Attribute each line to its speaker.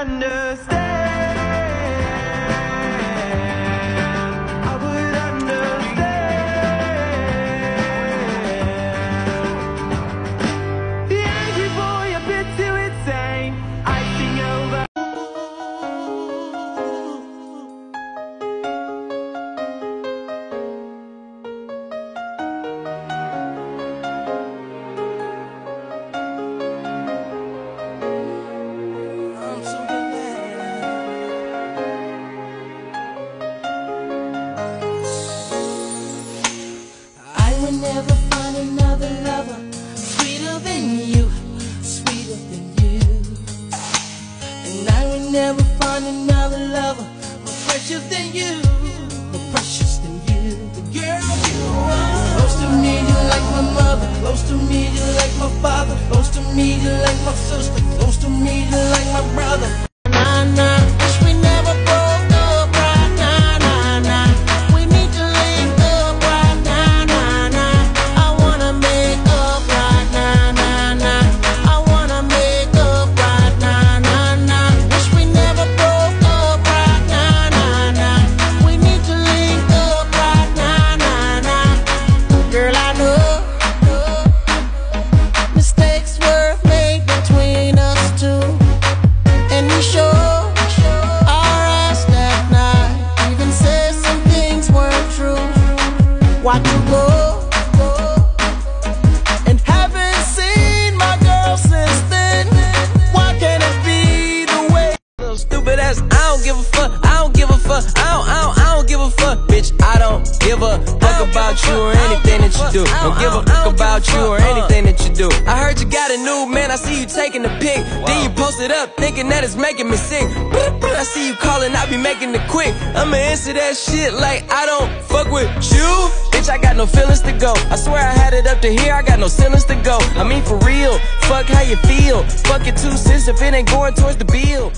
Speaker 1: understand.
Speaker 2: Never find another lover more precious than you, more precious than you. The girl you are. Close to me, you're like my mother. Close to me, you're like my father. Close to me, you're like my sister. Close to me, you're like my brother.
Speaker 3: Give a fuck, I don't give a fuck, I don't, I don't, I don't give a fuck, bitch, I don't give a about you or anything that you do. Don't give a fuck about you or anything that you do. I heard you got a new man, I see you taking a pic, then you post it up thinking that it's making me sick. I see you calling, I be making it quick. I'ma answer that shit like I don't fuck with you. Bitch, I got no feelings to go. I swear I had it up to here, I got no feelings to go. I mean for real, fuck how you feel. Fuck it two cents if it ain't going towards the bill.